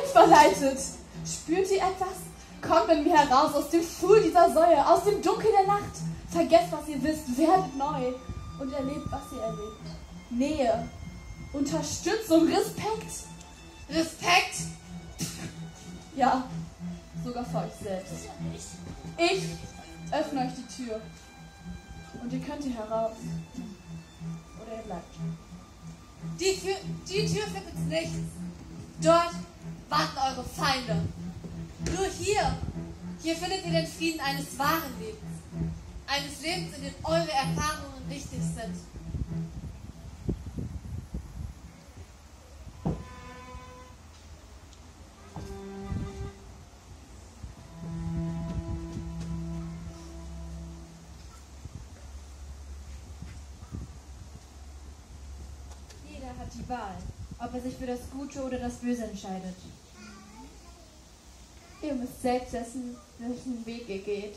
Freiheit verleitet. Spürt ihr etwas? Kommt mit mir heraus aus dem Stuhl dieser Säue, aus dem Dunkel der Nacht. Vergesst, was ihr wisst, werdet neu und erlebt, was ihr erlebt. Nähe, Unterstützung, Respekt. Respekt? Ja, sogar für euch selbst. Ich öffne euch die Tür. Und ihr könnt hier heraus. Oder ihr bleibt. Die, Tür, die Tür führt ins Nichts. Dort warten eure Feinde. Nur hier, hier findet ihr den Frieden eines wahren Lebens. Eines Lebens, in dem eure Erfahrungen wichtig sind. Jeder hat die Wahl, ob er sich für das Gute oder das Böse entscheidet. Ihr müsst selbst wissen, welchen Weg ihr geht.